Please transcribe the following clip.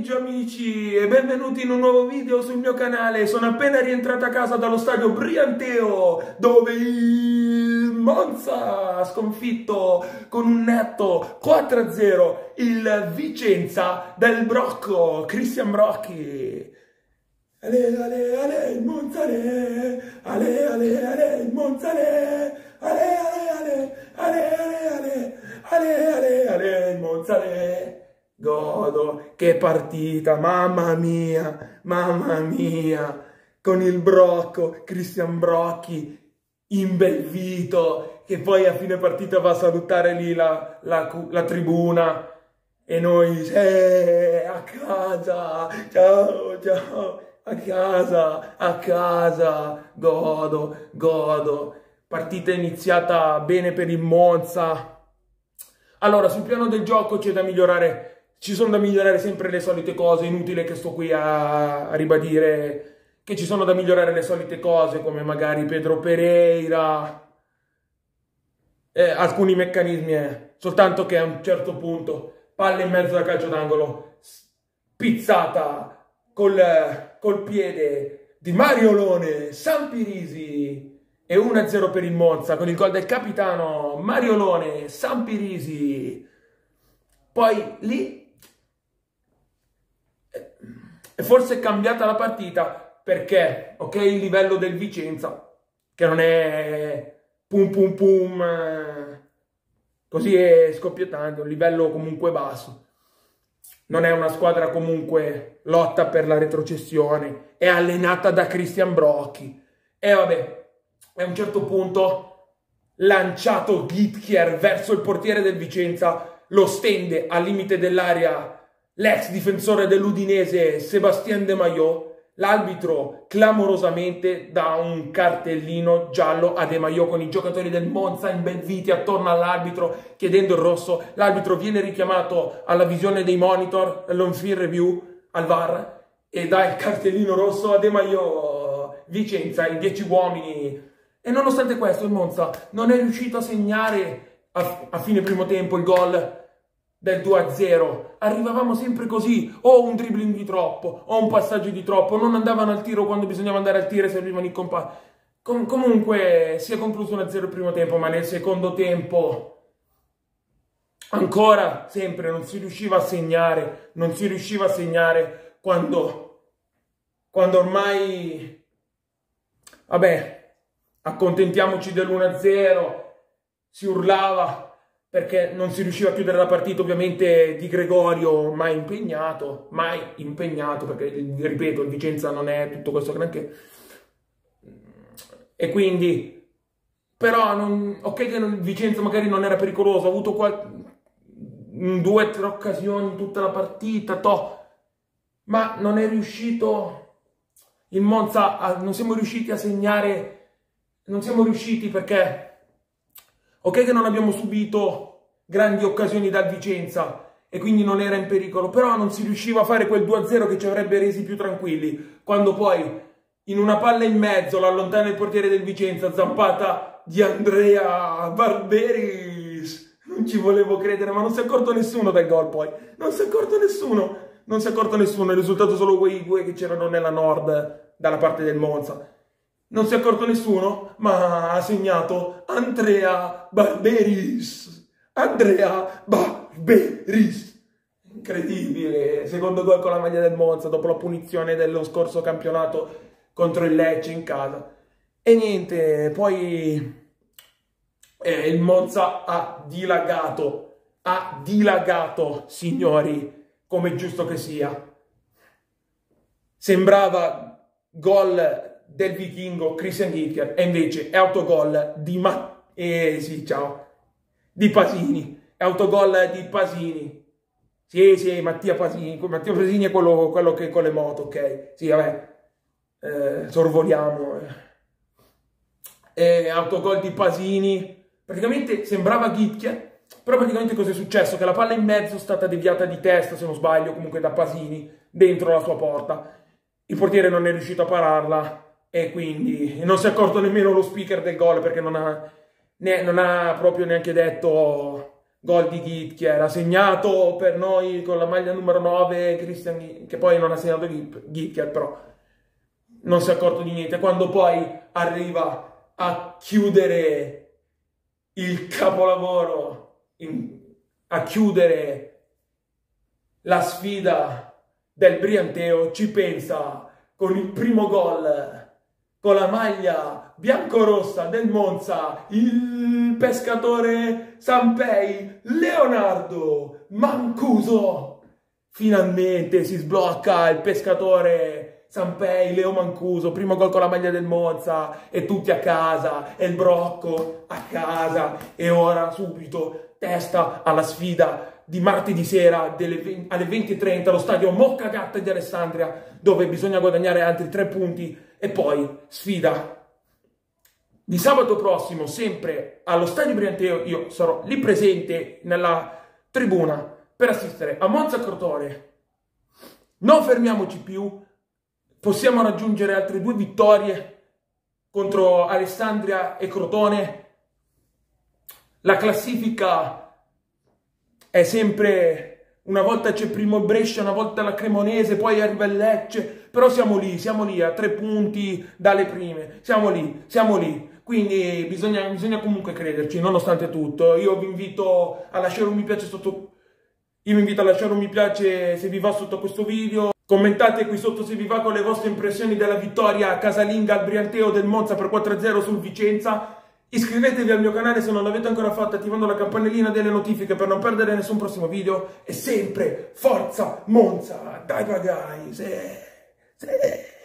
pomeriggio amici e benvenuti in un nuovo video sul mio canale. Sono appena rientrato a casa dallo stadio Brianteo Dove il Monza ha sconfitto con un netto 4-0 Il Vicenza del Brocco, Christian Brocchi. Ale ale ale il Monza le Ale ale ale il Monza le Ale ale ale Ale ale ale Ale ale ale il Monza le Godo, che partita, mamma mia, mamma mia, con il Brocco, Cristian Brocchi, imbelvito, che poi a fine partita va a salutare lì la, la, la tribuna. E noi, eh, a casa, ciao, ciao, a casa, a casa, godo, godo, partita iniziata bene per il Monza. Allora, sul piano del gioco c'è da migliorare ci sono da migliorare sempre le solite cose, inutile che sto qui a, a ribadire che ci sono da migliorare le solite cose come magari Pedro Pereira, eh, alcuni meccanismi, eh. soltanto che a un certo punto palla in mezzo da calcio d'angolo, pizzata col, col piede di Mario Lone, Sampirisi e 1-0 per il Monza con il gol del capitano Mario Lone, Sampirisi. Poi lì e forse è cambiata la partita perché, ok, il livello del Vicenza, che non è pum pum pum, eh, così è scoppiettante, un livello comunque basso. Non è una squadra comunque lotta per la retrocessione, è allenata da Christian Brocchi. E vabbè, a un certo punto lanciato Gitkier verso il portiere del Vicenza, lo stende al limite dell'area l'ex difensore dell'Udinese Sebastien De Maio, l'arbitro clamorosamente dà un cartellino giallo a De Maio con i giocatori del Monza imbelviti attorno all'arbitro chiedendo il rosso, l'arbitro viene richiamato alla visione dei monitor, all'on-field review, al VAR e dà il cartellino rosso a De Maio, Vicenza, i dieci uomini. E nonostante questo il Monza non è riuscito a segnare a, a fine primo tempo il gol del 2-0. Arrivavamo sempre così, o un dribbling di troppo, o un passaggio di troppo, non andavano al tiro quando bisognava andare al tiro e servivano i compagni. Com comunque si è concluso 1-0 il primo tempo, ma nel secondo tempo ancora sempre non si riusciva a segnare, non si riusciva a segnare quando, quando ormai, vabbè, accontentiamoci dell'1-0, si urlava, perché non si riusciva a chiudere la partita ovviamente di Gregorio mai impegnato, mai impegnato perché ripeto il Vicenza non è tutto questo granché. E quindi però non, ok che il Vicenza magari non era pericoloso, ha avuto qual, due o tre occasioni tutta la partita, toh, ma non è riuscito il Monza, a, non siamo riusciti a segnare, non siamo riusciti perché Ok che non abbiamo subito grandi occasioni da Vicenza e quindi non era in pericolo, però non si riusciva a fare quel 2-0 che ci avrebbe resi più tranquilli. Quando poi in una palla in mezzo l'allontana il portiere del Vicenza, zampata di Andrea Barberis. Non ci volevo credere, ma non si è accorto nessuno del gol poi. Non si è accorto nessuno. Non si è accorto nessuno, è risultato solo quei due che c'erano nella nord dalla parte del Monza non si è accorto nessuno, ma ha segnato Andrea Barberis. Andrea Barberis. Incredibile, secondo gol con la maglia del Monza dopo la punizione dello scorso campionato contro il Lecce in casa. E niente, poi eh, il Monza ha dilagato, ha dilagato, signori, come giusto che sia. Sembrava gol del vichingo Christian Hitler e invece è autogol di Ma... Eh sì, ciao. Di Pasini. È autogol di Pasini. Sì, sì, Mattia Pasini. Mattia Pasini è quello, quello che con le moto, ok? Sì, vabbè. Eh, sorvoliamo. Eh, autogol di Pasini. Praticamente sembrava Gitcher, però praticamente cosa è successo? Che la palla in mezzo è stata deviata di testa, se non sbaglio, comunque da Pasini, dentro la sua porta. Il portiere non è riuscito a pararla e quindi non si è accorto nemmeno lo speaker del gol perché non ha, ne, non ha proprio neanche detto gol di Gittier, ha segnato per noi con la maglia numero 9 Christian, che poi non ha segnato Gittier, però non si è accorto di niente. Quando poi arriva a chiudere il capolavoro, in, a chiudere la sfida del Brianteo, ci pensa con il primo gol, con la maglia biancorossa del Monza, il pescatore Sampei, Leonardo Mancuso. Finalmente si sblocca il pescatore Sampei, Leo Mancuso, primo gol con la maglia del Monza e tutti a casa, e il Brocco a casa e ora subito testa alla sfida di martedì sera alle 20.30 allo stadio Mocca Gatta di Alessandria dove bisogna guadagnare altri tre punti e poi sfida. Di sabato prossimo sempre allo stadio Brianteo io sarò lì presente nella tribuna per assistere a Monza Crotone. Non fermiamoci più. Possiamo raggiungere altre due vittorie contro Alessandria e Crotone. La classifica è sempre una volta c'è primo Brescia, una volta la Cremonese, poi arriva il Lecce, però siamo lì, siamo lì a tre punti dalle prime, siamo lì, siamo lì. Quindi bisogna, bisogna comunque crederci, nonostante tutto. Io vi invito a lasciare un mi piace sotto... Io vi invito a lasciare un mi piace se vi va sotto questo video. Commentate qui sotto se vi va con le vostre impressioni della vittoria casalinga al Brianteo del Monza per 4-0 sul Vicenza. Iscrivetevi al mio canale se non l'avete ancora fatto attivando la campanellina delle notifiche per non perdere nessun prossimo video e sempre forza Monza, dai ragazzi, Yeah.